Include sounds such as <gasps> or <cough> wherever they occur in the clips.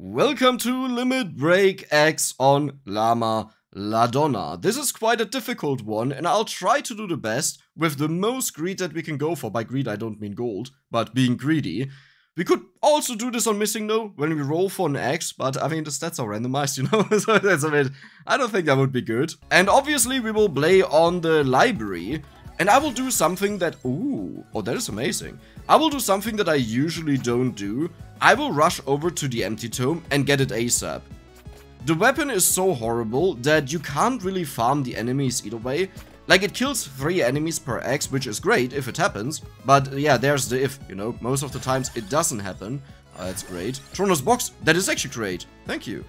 Welcome to Limit Break Axe on Lama Ladonna. This is quite a difficult one and I'll try to do the best with the most greed that we can go for. By greed I don't mean gold, but being greedy. We could also do this on Missing No when we roll for an axe, but I mean the stats are randomized, <laughs> you know, so that's a bit, I don't think that would be good. And obviously we will play on the library, and I will do something that, ooh, oh that is amazing. I will do something that I usually don't do. I will rush over to the empty tome and get it ASAP. The weapon is so horrible that you can't really farm the enemies either way. Like, it kills 3 enemies per axe, which is great if it happens. But yeah, there's the if, you know, most of the times it doesn't happen. Uh, that's great. Tronos box, that is actually great. Thank you.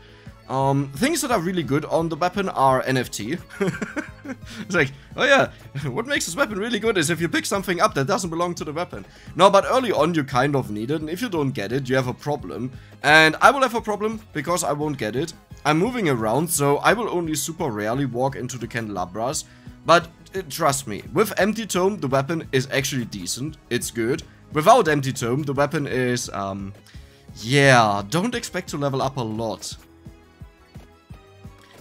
Um, things that are really good on the weapon are NFT. <laughs> it's like, oh yeah, <laughs> what makes this weapon really good is if you pick something up that doesn't belong to the weapon. No, but early on you kind of need it, and if you don't get it, you have a problem. And I will have a problem, because I won't get it. I'm moving around, so I will only super rarely walk into the candelabras. But uh, trust me, with Empty Tome, the weapon is actually decent. It's good. Without Empty Tome, the weapon is, um... Yeah, don't expect to level up a lot.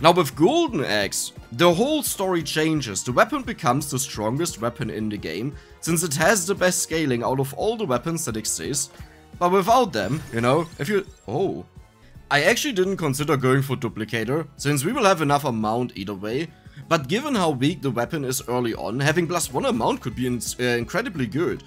Now with Golden Axe, the whole story changes. The weapon becomes the strongest weapon in the game, since it has the best scaling out of all the weapons that exist. But without them, you know, if you... Oh. I actually didn't consider going for Duplicator, since we will have enough amount either way. But given how weak the weapon is early on, having plus one amount could be in uh, incredibly good.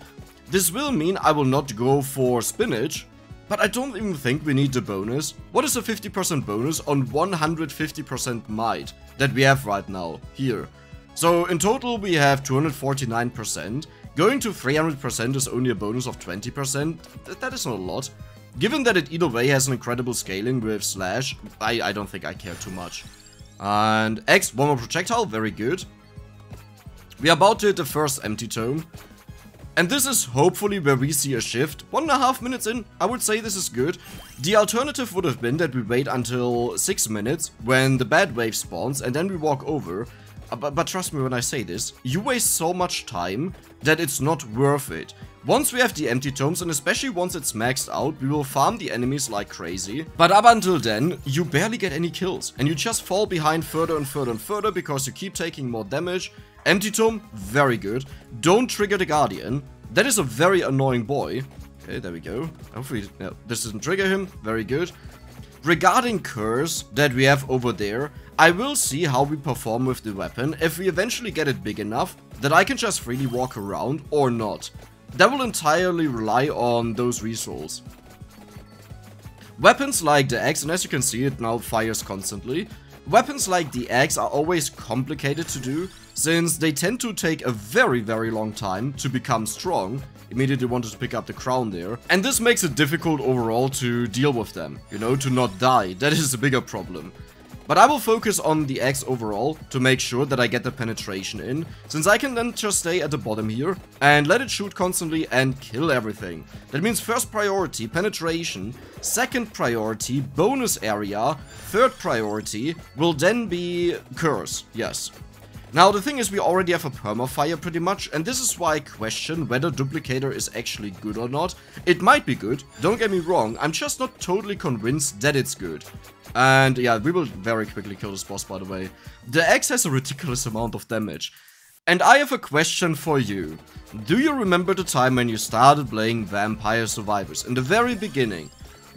This will mean I will not go for Spinach, but I don't even think we need the bonus. What is a 50% bonus on 150% might that we have right now, here? So in total we have 249%. Going to 300% is only a bonus of 20%. Th that is not a lot. Given that it either way has an incredible scaling with Slash, I, I don't think I care too much. And X, one more projectile, very good. We are about to hit the first empty tome. And this is hopefully where we see a shift. One and a half minutes in, I would say this is good. The alternative would have been that we wait until 6 minutes when the bad wave spawns and then we walk over. Uh, but, but, trust me when I say this, you waste so much time that it's not worth it. Once we have the empty tomes and especially once it's maxed out, we will farm the enemies like crazy. But up until then, you barely get any kills and you just fall behind further and further and further because you keep taking more damage Empty Tome, very good. Don't trigger the Guardian. That is a very annoying boy. Okay, there we go. Hopefully no, this doesn't trigger him. Very good. Regarding Curse that we have over there, I will see how we perform with the weapon if we eventually get it big enough that I can just freely walk around or not. That will entirely rely on those resources. Weapons like the axe, and as you can see it now fires constantly, weapons like the axe are always complicated to do, since they tend to take a very very long time to become strong. Immediately wanted to pick up the crown there. And this makes it difficult overall to deal with them, you know, to not die. That is a bigger problem. But I will focus on the axe overall to make sure that I get the penetration in, since I can then just stay at the bottom here and let it shoot constantly and kill everything. That means first priority, penetration, second priority, bonus area, third priority will then be curse, yes. Now the thing is we already have a permafire pretty much and this is why I question whether Duplicator is actually good or not. It might be good, don't get me wrong, I'm just not totally convinced that it's good. And yeah, we will very quickly kill this boss by the way. The axe has a ridiculous amount of damage. And I have a question for you. Do you remember the time when you started playing Vampire Survivors in the very beginning?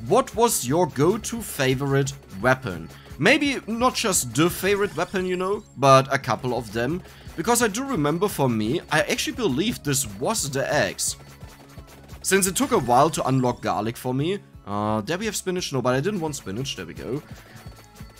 What was your go-to favorite weapon? Maybe not just the favorite weapon, you know, but a couple of them. Because I do remember for me, I actually believe this was the axe. Since it took a while to unlock garlic for me. Uh, there we have spinach, no, but I didn't want spinach, there we go.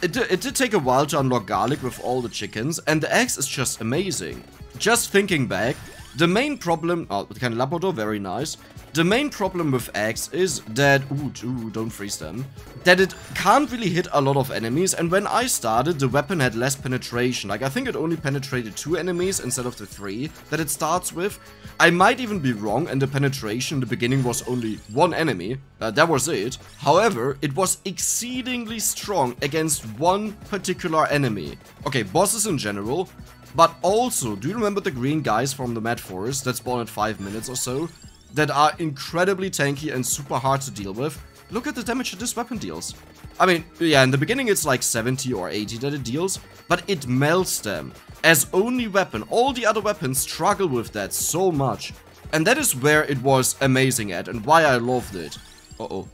It, did, it did take a while to unlock garlic with all the chickens, and the eggs is just amazing. Just thinking back, the main problem, oh, the Candelabrador, very nice. The main problem with Axe is that, ooh, ooh, don't freeze them, that it can't really hit a lot of enemies and when I started the weapon had less penetration, like I think it only penetrated two enemies instead of the three that it starts with. I might even be wrong and the penetration in the beginning was only one enemy, uh, that was it. However, it was exceedingly strong against one particular enemy. Okay, bosses in general, but also, do you remember the green guys from the Mad Forest that spawn at 5 minutes or so? That are incredibly tanky and super hard to deal with. Look at the damage that this weapon deals. I mean, yeah, in the beginning it's like 70 or 80 that it deals, but it melts them. As only weapon, all the other weapons struggle with that so much. And that is where it was amazing at and why I loved it. Uh-oh.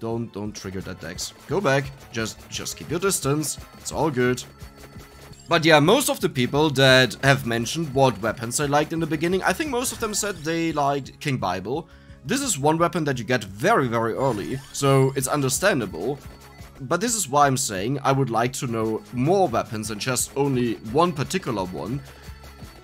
Don't, don't trigger that Dex. Go back. Just, just keep your distance. It's all good. But yeah, most of the people that have mentioned what weapons they liked in the beginning, I think most of them said they liked King Bible. This is one weapon that you get very, very early, so it's understandable. But this is why I'm saying I would like to know more weapons than just only one particular one.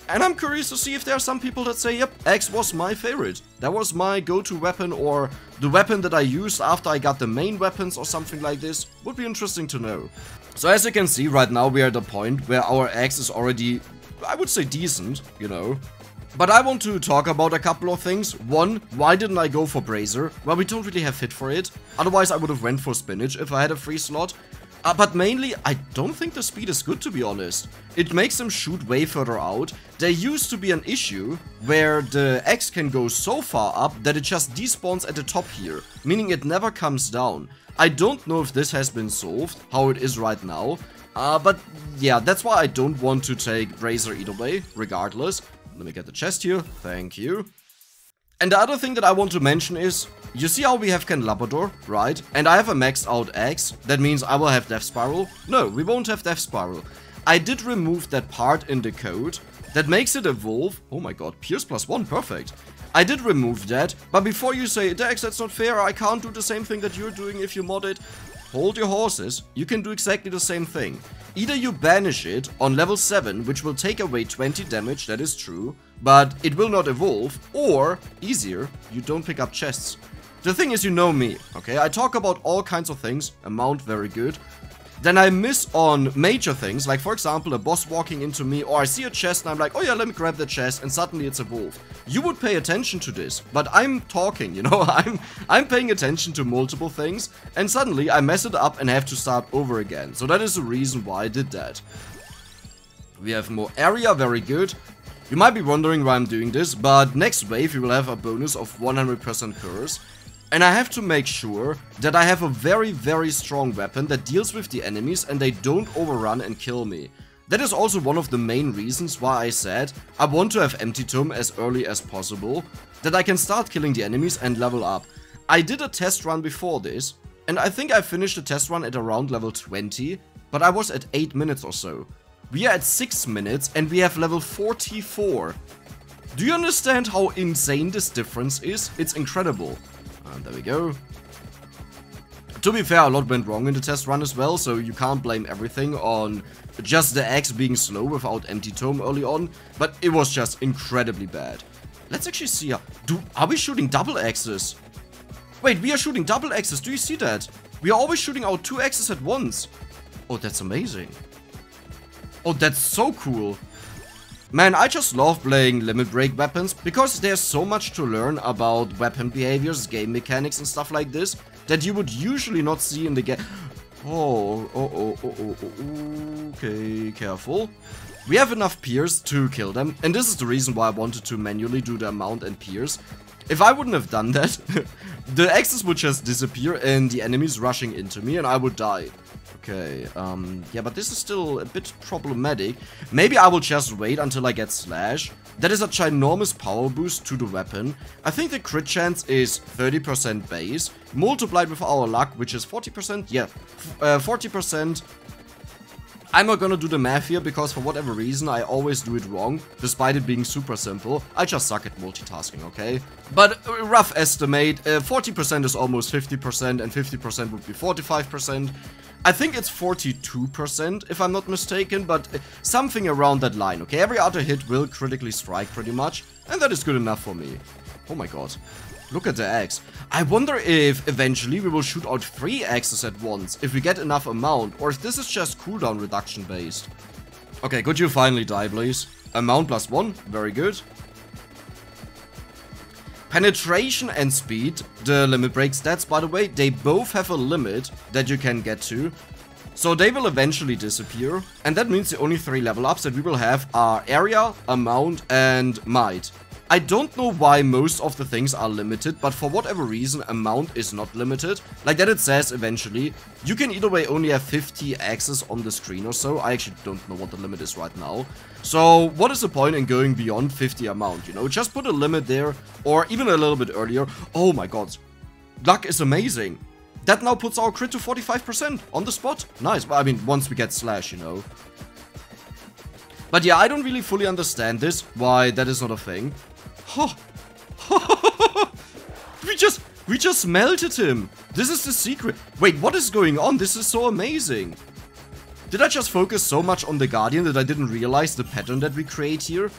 And I'm curious to see if there are some people that say, yep, axe was my favorite. That was my go-to weapon or the weapon that I used after I got the main weapons or something like this. Would be interesting to know. So as you can see, right now we are at a point where our axe is already, I would say decent, you know. But I want to talk about a couple of things. One, why didn't I go for Bracer? Well, we don't really have fit for it. Otherwise, I would have went for Spinach if I had a free slot. Uh, but mainly, I don't think the speed is good to be honest. It makes them shoot way further out. There used to be an issue where the axe can go so far up that it just despawns at the top here, meaning it never comes down. I don't know if this has been solved, how it is right now. Uh, but yeah, that's why I don't want to take Bracer either way, regardless. Let me get the chest here, thank you. And the other thing that I want to mention is, you see how we have Candelabrador, right? And I have a maxed out axe, that means I will have Death Spiral? No, we won't have Death Spiral. I did remove that part in the code that makes it evolve. Oh my god, Pierce plus 1, perfect. I did remove that, but before you say, Dex, that's not fair, I can't do the same thing that you're doing if you mod it, hold your horses, you can do exactly the same thing. Either you banish it on level 7, which will take away 20 damage, that is true, but it will not evolve, or, easier, you don't pick up chests. The thing is, you know me, okay? I talk about all kinds of things, amount very good, then I miss on major things, like for example a boss walking into me or I see a chest and I'm like, oh yeah, let me grab the chest and suddenly it's a wolf. You would pay attention to this, but I'm talking, you know, <laughs> I'm, I'm paying attention to multiple things and suddenly I mess it up and have to start over again. So that is the reason why I did that. We have more area, very good. You might be wondering why I'm doing this, but next wave we will have a bonus of 100% curse. And I have to make sure that I have a very very strong weapon that deals with the enemies and they don't overrun and kill me. That is also one of the main reasons why I said I want to have Empty Tome as early as possible, that I can start killing the enemies and level up. I did a test run before this, and I think I finished the test run at around level 20, but I was at 8 minutes or so. We are at 6 minutes and we have level 44. Do you understand how insane this difference is? It's incredible. And there we go. To be fair, a lot went wrong in the test run as well, so you can't blame everything on just the axe being slow without Empty Tome early on, but it was just incredibly bad. Let's actually see, do, are we shooting double axes? Wait, we are shooting double axes, do you see that? We are always shooting out two axes at once. Oh, that's amazing. Oh, that's so cool. Man, I just love playing limit break weapons because there's so much to learn about weapon behaviors, game mechanics and stuff like this that you would usually not see in the game. Oh, oh, oh, oh, oh, oh, oh, okay, careful. We have enough Pierce to kill them, and this is the reason why I wanted to manually do the amount and Pierce. If I wouldn't have done that, <laughs> the axes would just disappear and the enemies rushing into me and I would die. Okay, um, yeah, but this is still a bit problematic. Maybe I will just wait until I get Slash. That is a ginormous power boost to the weapon. I think the crit chance is 30% base, multiplied with our luck, which is 40%, yeah, 40% uh, I'm not gonna do the math here because for whatever reason I always do it wrong, despite it being super simple. I just suck at multitasking, okay? But rough estimate, 40% uh, is almost 50% and 50% would be 45%. I think it's 42% if I'm not mistaken, but uh, something around that line, okay? Every other hit will critically strike pretty much, and that is good enough for me. Oh my god. Look at the axe. I wonder if eventually we will shoot out three axes at once, if we get enough amount, or if this is just cooldown reduction based. Okay, could you finally die, please? Amount plus one, very good. Penetration and speed, the limit break stats, by the way, they both have a limit that you can get to. So they will eventually disappear, and that means the only three level ups that we will have are area, amount, and might. I don't know why most of the things are limited, but for whatever reason, amount is not limited. Like that it says eventually. You can either way only have 50 axes on the screen or so. I actually don't know what the limit is right now. So what is the point in going beyond 50 amount, you know? Just put a limit there, or even a little bit earlier. Oh my god. Luck is amazing. That now puts our crit to 45% on the spot. Nice. I mean, once we get Slash, you know. But yeah, I don't really fully understand this, why that is not a thing. <laughs> we just, we just melted him. This is the secret. Wait, what is going on? This is so amazing. Did I just focus so much on the Guardian that I didn't realize the pattern that we create here?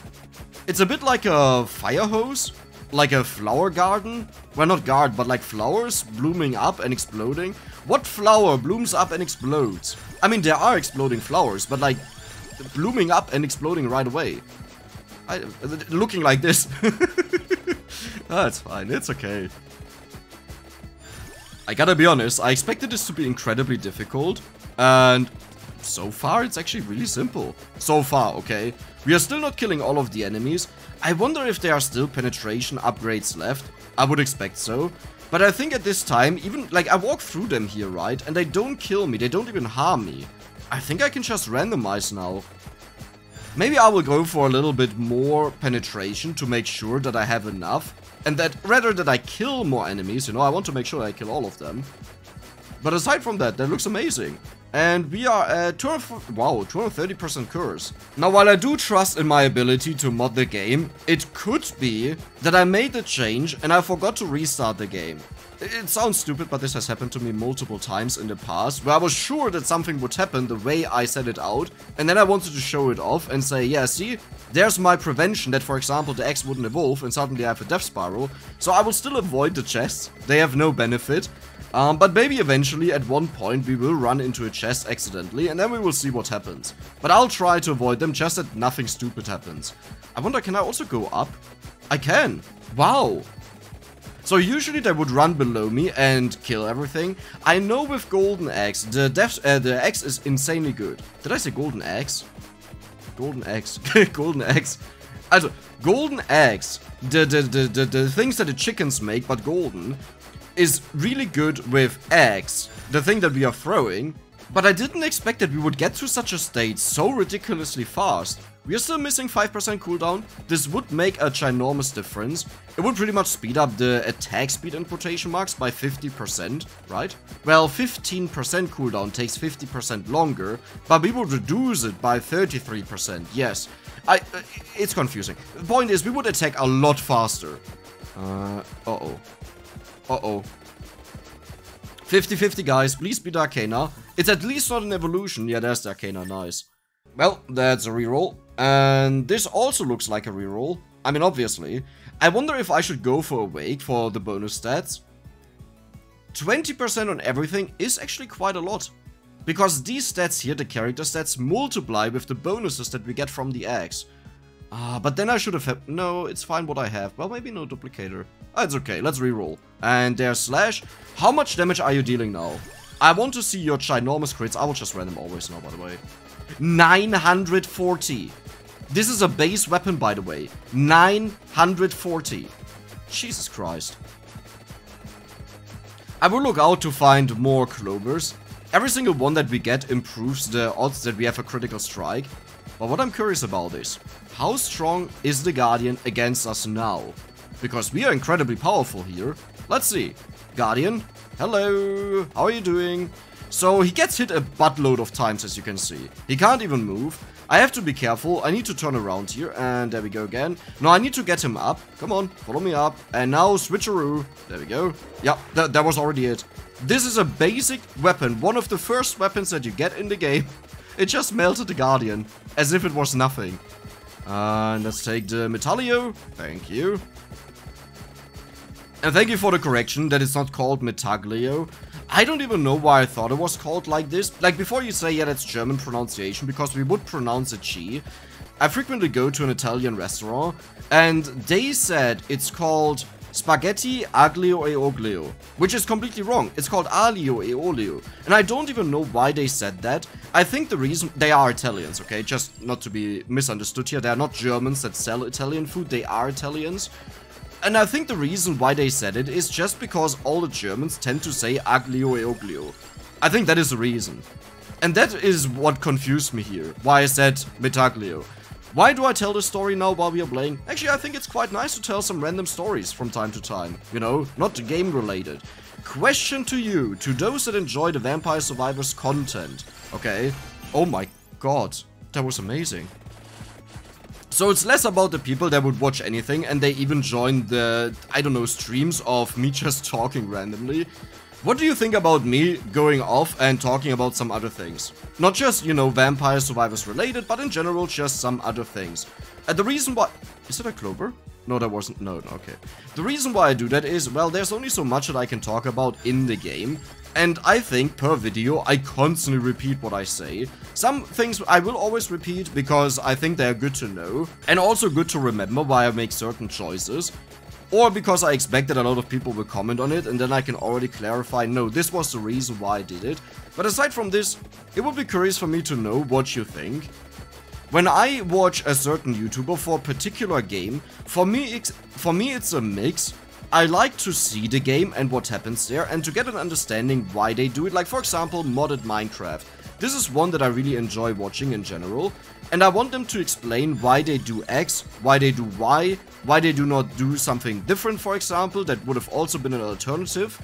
It's a bit like a fire hose, like a flower garden. Well, not garden, but like flowers blooming up and exploding. What flower blooms up and explodes? I mean, there are exploding flowers, but like blooming up and exploding right away. I, looking like this. <laughs> Ah, That's fine, it's okay. I gotta be honest, I expected this to be incredibly difficult, and so far it's actually really simple. So far, okay? We are still not killing all of the enemies. I wonder if there are still penetration upgrades left. I would expect so. But I think at this time, even, like, I walk through them here, right? And they don't kill me, they don't even harm me. I think I can just randomize now. Maybe I will go for a little bit more penetration to make sure that I have enough. And that rather that I kill more enemies, you know, I want to make sure I kill all of them. But aside from that, that looks amazing. And we are at 200, wow, 230% curse. Now, while I do trust in my ability to mod the game, it could be that I made the change and I forgot to restart the game. It sounds stupid, but this has happened to me multiple times in the past, where I was sure that something would happen the way I set it out, and then I wanted to show it off and say, yeah, see, there's my prevention that, for example, the axe wouldn't evolve and suddenly I have a death spiral, so I will still avoid the chests, they have no benefit, um, but maybe eventually at one point we will run into a chest accidentally and then we will see what happens. But I'll try to avoid them just that nothing stupid happens. I wonder, can I also go up? I can! Wow! So usually they would run below me and kill everything. I know with Golden Axe, the def uh, the axe is insanely good. Did I say Golden Axe? Golden Axe. <laughs> golden Axe. Also, Golden Axe, the, the, the, the, the things that the chickens make, but golden, is really good with eggs, the thing that we are throwing. But I didn't expect that we would get to such a state so ridiculously fast. We are still missing 5% cooldown. This would make a ginormous difference. It would pretty much speed up the attack speed in quotation marks by 50%, right? Well, 15% cooldown takes 50% longer, but we would reduce it by 33%, yes. I, uh, it's confusing. The point is, we would attack a lot faster. Uh, uh-oh. Uh-oh. 50-50 guys, please beat Arcana. It's at least not an evolution. Yeah, there's the Arcana, nice. Well, that's a reroll. And this also looks like a reroll. I mean, obviously. I wonder if I should go for Awake for the bonus stats. 20% on everything is actually quite a lot. Because these stats here, the character stats, multiply with the bonuses that we get from the eggs. Ah, uh, but then I should have had... No, it's fine what I have. Well, maybe no duplicator. Oh, it's okay, let's reroll. And there's Slash. How much damage are you dealing now? I want to see your ginormous crits. I will just random always now, by the way. 940. This is a base weapon, by the way. 940. Jesus Christ. I will look out to find more Clovers. Every single one that we get improves the odds that we have a critical strike. But what I'm curious about is, how strong is the Guardian against us now? Because we are incredibly powerful here. Let's see. Guardian, hello, how are you doing? So he gets hit a buttload of times as you can see. He can't even move. I have to be careful. I need to turn around here. And there we go again. No, I need to get him up. Come on, follow me up. And now switcheroo. There we go. Yeah, th that was already it. This is a basic weapon. One of the first weapons that you get in the game. <laughs> It just melted the Guardian. As if it was nothing. And let's take the Metallio. Thank you. And thank you for the correction that it's not called Metaglio. I don't even know why I thought it was called like this. Like, before you say, yeah, that's German pronunciation, because we would pronounce it G. I frequently go to an Italian restaurant, and they said it's called spaghetti aglio e olio, which is completely wrong. It's called aglio e olio. And I don't even know why they said that. I think the reason, they are Italians, okay? Just not to be misunderstood here. They are not Germans that sell Italian food, they are Italians. And I think the reason why they said it is just because all the Germans tend to say aglio e olio. I think that is the reason. And that is what confused me here, why I said Metaglio. Why do I tell this story now while we are playing? Actually, I think it's quite nice to tell some random stories from time to time. You know, not game related. Question to you, to those that enjoy the Vampire Survivors content. Okay. Oh my god, that was amazing. So it's less about the people that would watch anything and they even join the, I don't know, streams of me <laughs> just talking randomly. What do you think about me going off and talking about some other things? Not just, you know, Vampire Survivors related, but in general just some other things. And the reason why... Is it a clover? No, that wasn't... No, okay. The reason why I do that is, well, there's only so much that I can talk about in the game. And I think per video, I constantly repeat what I say. Some things I will always repeat because I think they're good to know. And also good to remember why I make certain choices. Or because I expect that a lot of people will comment on it and then I can already clarify, no, this was the reason why I did it. But aside from this, it would be curious for me to know what you think. When I watch a certain YouTuber for a particular game, for me, for me it's a mix. I like to see the game and what happens there and to get an understanding why they do it. Like for example, modded Minecraft. This is one that I really enjoy watching in general, and I want them to explain why they do X, why they do Y, why they do not do something different, for example, that would have also been an alternative.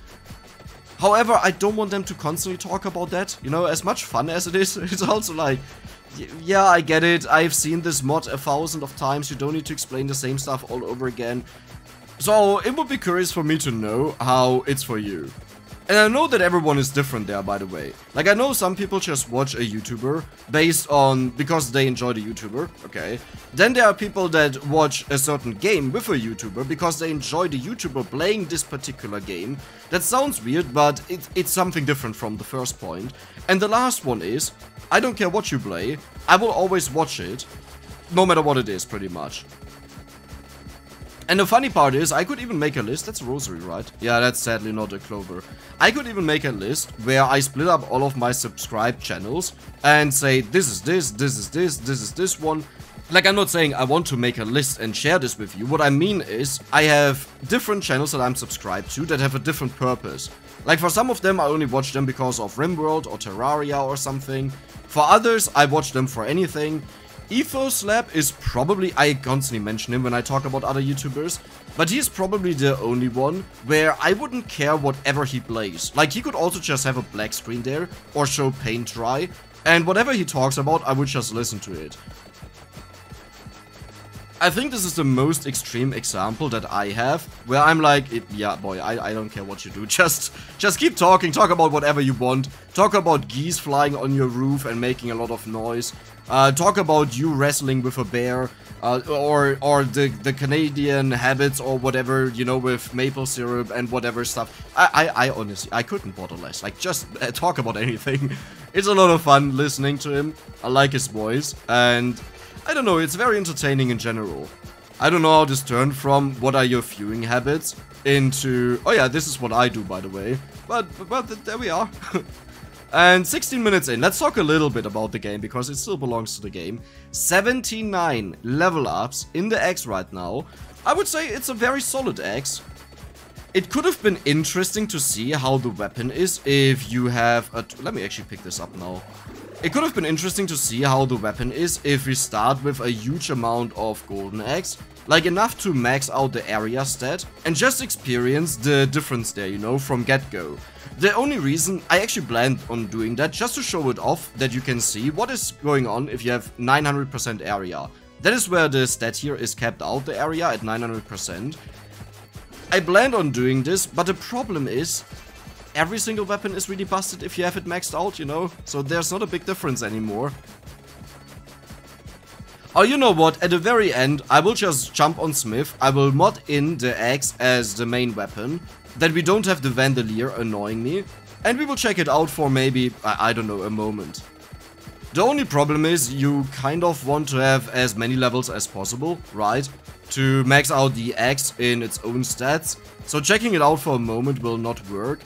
However, I don't want them to constantly talk about that, you know, as much fun as it is, <laughs> it's also like, yeah, I get it, I've seen this mod a thousand of times, you don't need to explain the same stuff all over again. So, it would be curious for me to know how it's for you. And I know that everyone is different there, by the way. Like, I know some people just watch a YouTuber based on... because they enjoy the YouTuber, okay. Then there are people that watch a certain game with a YouTuber because they enjoy the YouTuber playing this particular game. That sounds weird, but it, it's something different from the first point. And the last one is, I don't care what you play, I will always watch it, no matter what it is, pretty much. And the funny part is, I could even make a list. That's a rosary, right? Yeah, that's sadly not a clover. I could even make a list where I split up all of my subscribed channels and say, this is this, this is this, this is this one. Like, I'm not saying I want to make a list and share this with you. What I mean is, I have different channels that I'm subscribed to that have a different purpose. Like, for some of them, I only watch them because of RimWorld or Terraria or something. For others, I watch them for anything. EthosLab is probably, I constantly mention him when I talk about other YouTubers, but he's probably the only one where I wouldn't care whatever he plays. Like, he could also just have a black screen there, or show paint dry, and whatever he talks about, I would just listen to it. I think this is the most extreme example that I have, where I'm like, yeah, boy, I, I don't care what you do, <laughs> just, just keep talking, talk about whatever you want, talk about geese flying on your roof and making a lot of noise, uh, talk about you wrestling with a bear, uh, or or the the Canadian habits or whatever you know with maple syrup and whatever stuff. I I, I honestly I couldn't bother less. Like just uh, <laughs> talk about anything. <laughs> It's a lot of fun listening to him. I like his voice and I don't know. It's very entertaining in general. I don't know how this turned from what are your viewing habits into oh yeah this is what I do by the way. But but there we are. <laughs> And 16 minutes in, let's talk a little bit about the game, because it still belongs to the game. 79 level ups in the axe right now. I would say it's a very solid axe. It could have been interesting to see how the weapon is if you have a... Let me actually pick this up now. It could have been interesting to see how the weapon is if we start with a huge amount of golden eggs, like enough to max out the area stat, and just experience the difference there, you know, from get-go. The only reason I actually planned on doing that just to show it off that you can see what is going on if you have 900% area. That is where the stat here is capped out the area at 900%. I planned on doing this, but the problem is every single weapon is really busted if you have it maxed out, you know? So there's not a big difference anymore. Oh, you know what? At the very end, I will just jump on Smith. I will mod in the axe as the main weapon then we don't have the Vandalier annoying me. And we will check it out for maybe, I, I don't know, a moment. The only problem is you kind of want to have as many levels as possible, right? To max out the axe in its own stats. So checking it out for a moment will not work.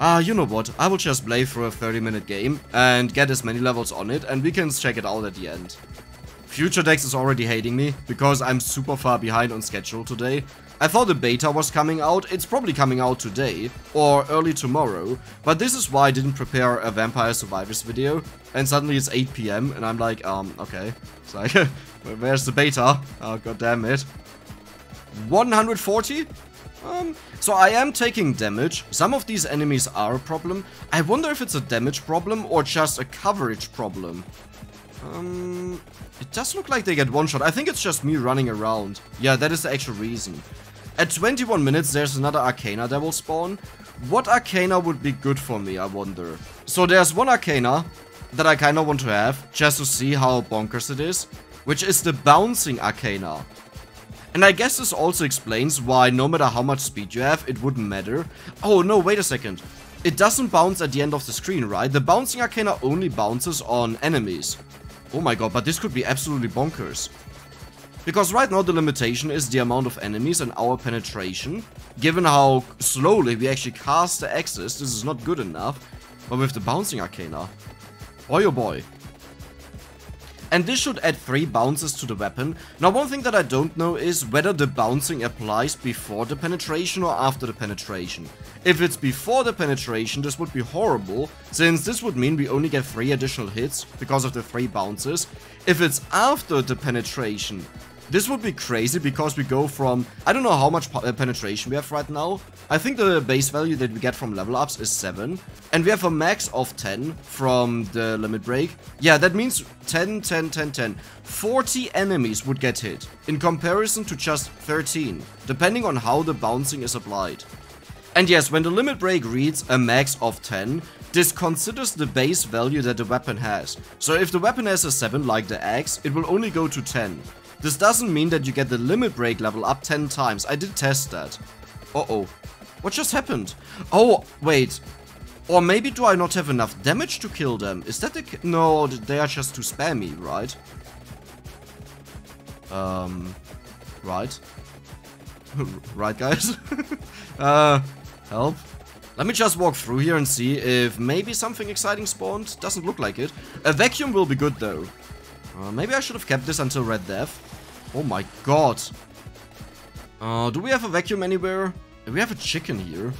Ah, uh, you know what, I will just play for a 30 minute game and get as many levels on it and we can check it out at the end. Future Dex is already hating me because I'm super far behind on schedule today. I thought the beta was coming out, it's probably coming out today or early tomorrow, but this is why I didn't prepare a Vampire Survivors video and suddenly it's 8 p.m. and I'm like, um, okay. It's like, <laughs> where's the beta? Oh, god damn it. 140? Um, so I am taking damage. Some of these enemies are a problem. I wonder if it's a damage problem or just a coverage problem. Um, it does look like they get one shot. I think it's just me running around. Yeah, that is the actual reason. At 21 minutes, there's another Arcana that will spawn. What Arcana would be good for me, I wonder? So there's one Arcana that I kind of want to have, just to see how bonkers it is, which is the Bouncing Arcana. And I guess this also explains why no matter how much speed you have, it wouldn't matter. Oh no, wait a second. It doesn't bounce at the end of the screen, right? The Bouncing Arcana only bounces on enemies. Oh my god, but this could be absolutely bonkers. Because right now the limitation is the amount of enemies and our penetration. Given how slowly we actually cast the axes, this is not good enough. But with the Bouncing Arcana, boy oh boy. And this should add 3 bounces to the weapon. Now one thing that I don't know is whether the bouncing applies before the penetration or after the penetration. If it's before the penetration this would be horrible, since this would mean we only get 3 additional hits because of the 3 bounces. If it's after the penetration, this would be crazy because we go from, I don't know how much penetration we have right now. I think the base value that we get from level ups is 7. And we have a max of 10 from the limit break. Yeah, that means 10, 10, 10, 10. 40 enemies would get hit, in comparison to just 13, depending on how the bouncing is applied. And yes, when the limit break reads a max of 10, this considers the base value that the weapon has. So if the weapon has a 7 like the axe, it will only go to 10. This doesn't mean that you get the limit break level up 10 times. I did test that. Uh-oh. What just happened? Oh, wait. Or maybe do I not have enough damage to kill them? Is that the... No, they are just too spammy, right? Um... Right. <laughs> right, guys? <laughs> uh, help. Let me just walk through here and see if maybe something exciting spawned. Doesn't look like it. A vacuum will be good, though. Uh, maybe I should have kept this until Red Death. Oh my god. Uh, do we have a vacuum anywhere? We have a chicken here.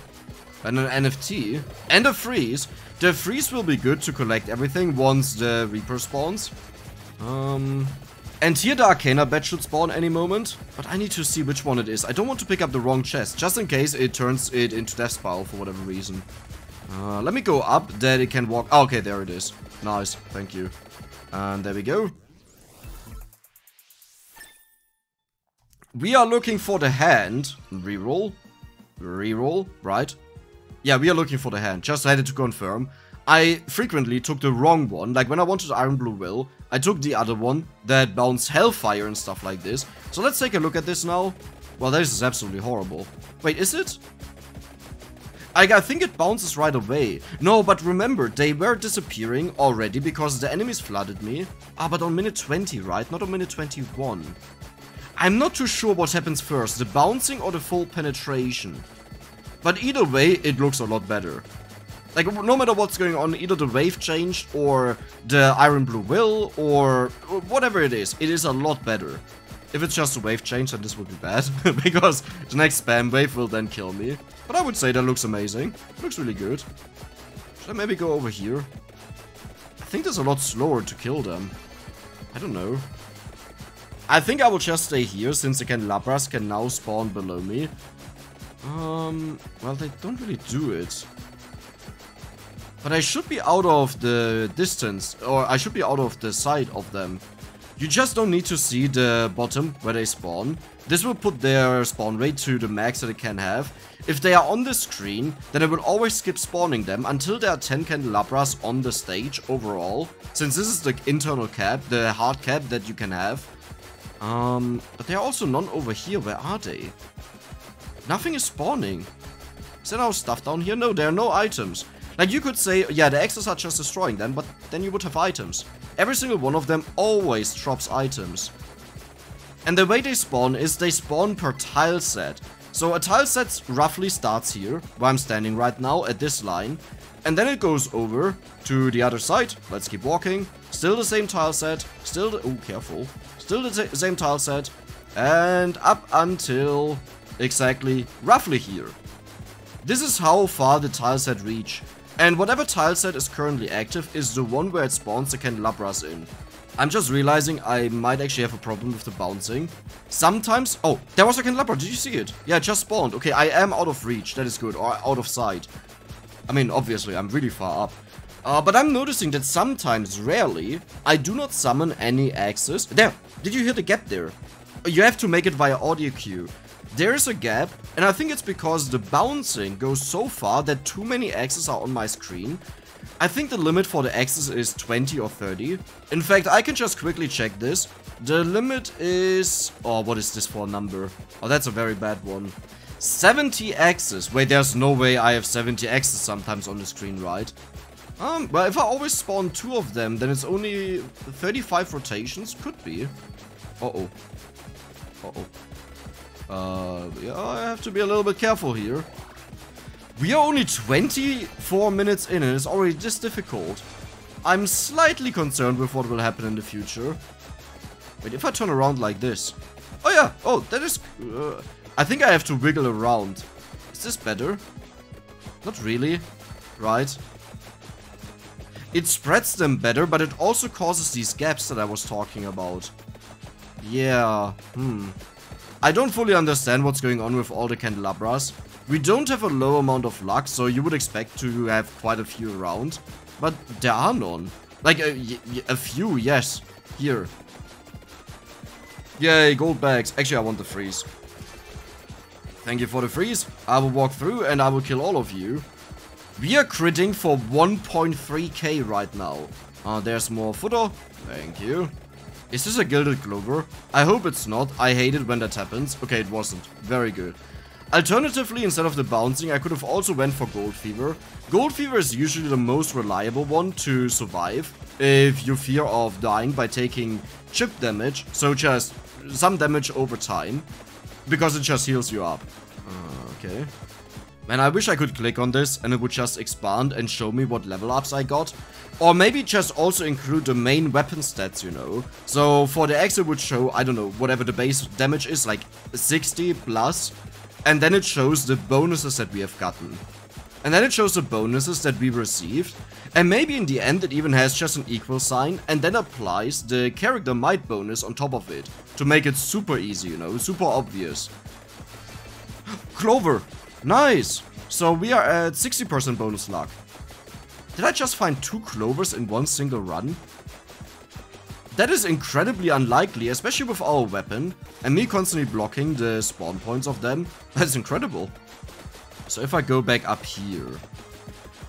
And an NFT. And a freeze. The freeze will be good to collect everything once the Reaper spawns. Um... And here the Arcana bed should spawn any moment. But I need to see which one it is. I don't want to pick up the wrong chest. Just in case it turns it into Death Spiral for whatever reason. Uh, let me go up that it can walk. Oh, okay, there it is. Nice. Thank you. And there we go. We are looking for the hand. Reroll. Reroll, right? Yeah, we are looking for the hand. Just had to confirm. I frequently took the wrong one. Like when I wanted Iron Blue Will, I took the other one that bounced Hellfire and stuff like this. So let's take a look at this now. Well, this is absolutely horrible. Wait, is it? I, I think it bounces right away. No, but remember, they were disappearing already because the enemies flooded me. Ah, but on minute 20, right? Not on minute 21. I'm not too sure what happens first, the bouncing or the full penetration. But either way, it looks a lot better. Like, no matter what's going on, either the wave changed, or the Iron Blue will, or whatever it is, it is a lot better. If it's just a wave change, then this would be bad, <laughs> because the next spam wave will then kill me. But I would say that looks amazing. It looks really good. Should I maybe go over here? I think there's a lot slower to kill them. I don't know. I think I will just stay here, since the Candelabras can now spawn below me. Um, well, they don't really do it. But I should be out of the distance, or I should be out of the sight of them. You just don't need to see the bottom where they spawn. This will put their spawn rate to the max that it can have. If they are on the screen, then it will always skip spawning them until there are 10 candelabras on the stage overall. Since this is the internal cap, the hard cap that you can have. Um, but there are also none over here. Where are they? Nothing is spawning. Is there no stuff down here? No, there are no items. Like you could say, yeah, the axes are just destroying them, but then you would have items. Every single one of them always drops items. And the way they spawn is they spawn per tile set. So a tile set roughly starts here, where I'm standing right now, at this line. And then it goes over to the other side. Let's keep walking. Still the same tile set. Still the... Oh, careful. Still the same tile set. And up until exactly roughly here. This is how far the tile set reach. And whatever tile set is currently active is the one where it spawns the candelabras in. I'm just realizing I might actually have a problem with the bouncing. Sometimes... Oh, there was a candelabra. Did you see it? Yeah, it just spawned. Okay, I am out of reach. That is good. Or out of sight. I mean, obviously, I'm really far up. Uh, but I'm noticing that sometimes, rarely, I do not summon any axes. There! Did you hear the gap there? You have to make it via audio cue. There is a gap, and I think it's because the bouncing goes so far that too many axes are on my screen. I think the limit for the axes is 20 or 30. In fact, I can just quickly check this. The limit is... Oh, what is this for a number? Oh, that's a very bad one. 70 axes. Wait, there's no way I have 70 axes sometimes on the screen, right? Um, well, if I always spawn two of them, then it's only 35 rotations. Could be. Uh-oh. Uh-oh. Uh, yeah, I have to be a little bit careful here. We are only 24 minutes in and it's already this difficult. I'm slightly concerned with what will happen in the future. Wait, if I turn around like this... Oh yeah, oh, that is... Uh, I think I have to wiggle around. Is this better? Not really, right? It spreads them better, but it also causes these gaps that I was talking about. Yeah, hmm. I don't fully understand what's going on with all the candelabras. We don't have a low amount of luck, so you would expect to have quite a few around. But there are none. Like, a, a few, yes. Here. Yay, gold bags. Actually, I want the freeze. Thank you for the freeze. I will walk through and I will kill all of you. We are critting for 1.3k right now. Uh, there's more footer. Thank you. Is this a Gilded Clover? I hope it's not. I hate it when that happens. Okay, it wasn't. Very good. Alternatively, instead of the bouncing, I could have also went for Gold Fever. Gold Fever is usually the most reliable one to survive if you fear of dying by taking chip damage, so just some damage over time, because it just heals you up. Uh, okay. Man, I wish I could click on this and it would just expand and show me what level ups I got. Or maybe just also include the main weapon stats, you know. So for the axe it would show, I don't know, whatever the base damage is, like 60 plus. And then it shows the bonuses that we have gotten. And then it shows the bonuses that we received. And maybe in the end it even has just an equal sign and then applies the character might bonus on top of it. To make it super easy, you know, super obvious. <gasps> Clover! Nice! So we are at 60% bonus luck. Did I just find two clovers in one single run? That is incredibly unlikely, especially with our weapon, and me constantly blocking the spawn points of them. <laughs> That's incredible. So if I go back up here,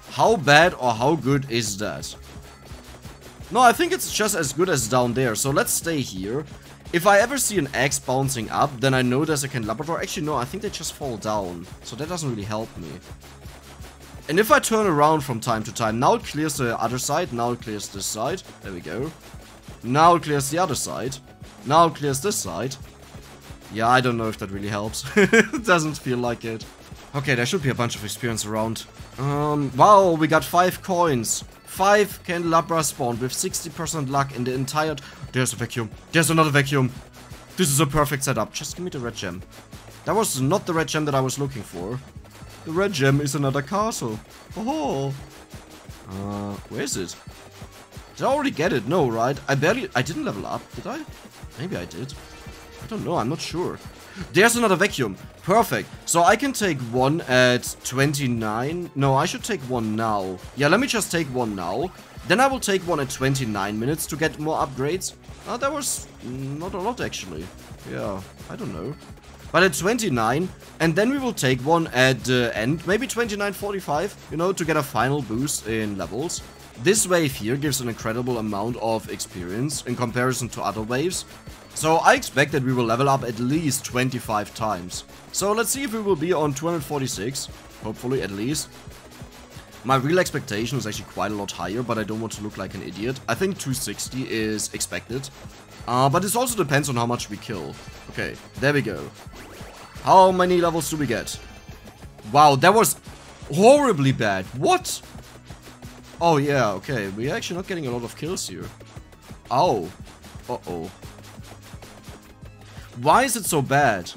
how bad or how good is that? No, I think it's just as good as down there, so let's stay here. If I ever see an axe bouncing up, then I know there's a Labrador. Actually, no, I think they just fall down. So that doesn't really help me. And if I turn around from time to time, now it clears the other side, now it clears this side. There we go. Now it clears the other side. Now it clears this side. Yeah, I don't know if that really helps. <laughs> it doesn't feel like it. Okay, there should be a bunch of experience around. Um, wow, we got 5 coins. 5 candelabra spawned with 60% luck in the entire... There's a vacuum. There's another vacuum. This is a perfect setup. Just give me the red gem. That was not the red gem that I was looking for. The red gem is another castle. Oh. Uh, where is it? Did I already get it? No, right? I barely... I didn't level up, did I? Maybe I did. I don't know, I'm not sure. There's another vacuum. Perfect. So I can take one at 29. No, I should take one now. Yeah, let me just take one now. Then I will take one at 29 minutes to get more upgrades. Oh, that was not a lot, actually. Yeah, I don't know. But at 29, and then we will take one at the end, maybe 29.45, you know, to get a final boost in levels. This wave here gives an incredible amount of experience in comparison to other waves. So I expect that we will level up at least 25 times. So let's see if we will be on 246, hopefully at least. My real expectation is actually quite a lot higher, but I don't want to look like an idiot. I think 260 is expected. Uh, but this also depends on how much we kill. Okay, there we go. How many levels do we get? Wow, that was horribly bad. What? Oh, yeah, okay. We're actually not getting a lot of kills here. Oh. Uh-oh. Why is it so bad?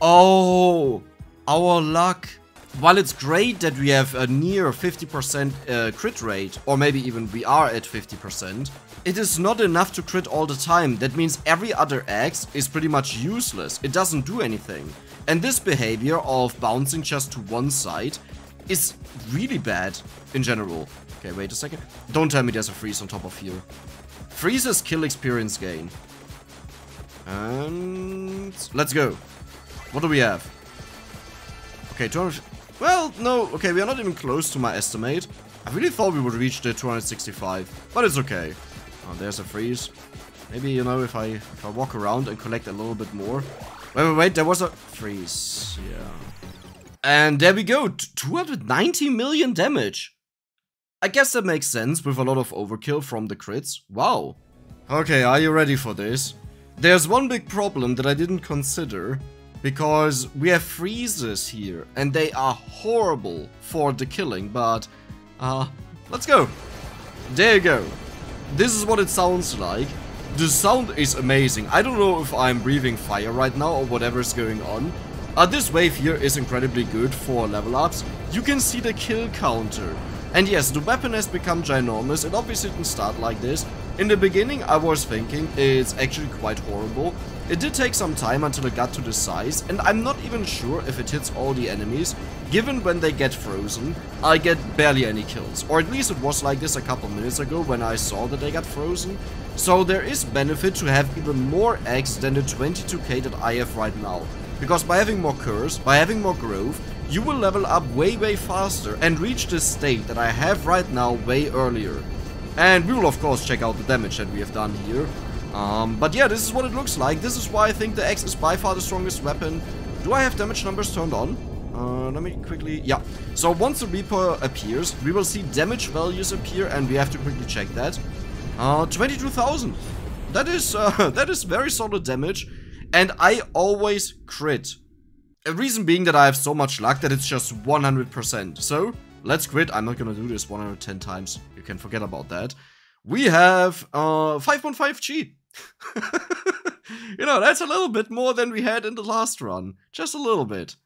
Oh, our luck. While it's great that we have a near 50% uh, crit rate, or maybe even we are at 50%, it is not enough to crit all the time. That means every other axe is pretty much useless. It doesn't do anything. And this behavior of bouncing just to one side is really bad in general. Okay, wait a second. Don't tell me there's a freeze on top of here. Freezes kill experience gain. And let's go. What do we have? Okay, 200... Well, no, okay, we are not even close to my estimate. I really thought we would reach the 265, but it's okay. Oh, there's a freeze. Maybe, you know, if I, if I walk around and collect a little bit more. Wait, wait, wait, there was a freeze. Yeah. And there we go, 290 million damage. I guess that makes sense with a lot of overkill from the crits. Wow. Okay, are you ready for this? There's one big problem that I didn't consider, because we have freezes here, and they are horrible for the killing, but, uh, let's go. There you go. This is what it sounds like. The sound is amazing. I don't know if I'm breathing fire right now or whatever is going on. Uh, this wave here is incredibly good for level ups. You can see the kill counter. And yes, the weapon has become ginormous. It obviously didn't start like this. In the beginning, I was thinking it's actually quite horrible. It did take some time until it got to this size, and I'm not even sure if it hits all the enemies, given when they get frozen, I get barely any kills. Or at least it was like this a couple minutes ago when I saw that they got frozen. So there is benefit to have even more eggs than the 22k that I have right now. Because by having more curse, by having more growth, you will level up way way faster and reach this state that I have right now way earlier. And we will of course check out the damage that we have done here. Um, but yeah, this is what it looks like. This is why I think the Axe is by far the strongest weapon. Do I have damage numbers turned on? Uh, let me quickly... Yeah. So once the Reaper appears, we will see damage values appear and we have to quickly check that. Uh, 22,000. That is, uh, <laughs> that is very solid damage. And I always crit. A reason being that I have so much luck that it's just 100%. So, let's quit. I'm not gonna do this 110 times. You can forget about that. We have uh, 5.5 G. <laughs> you know, that's a little bit more than we had in the last run. Just a little bit.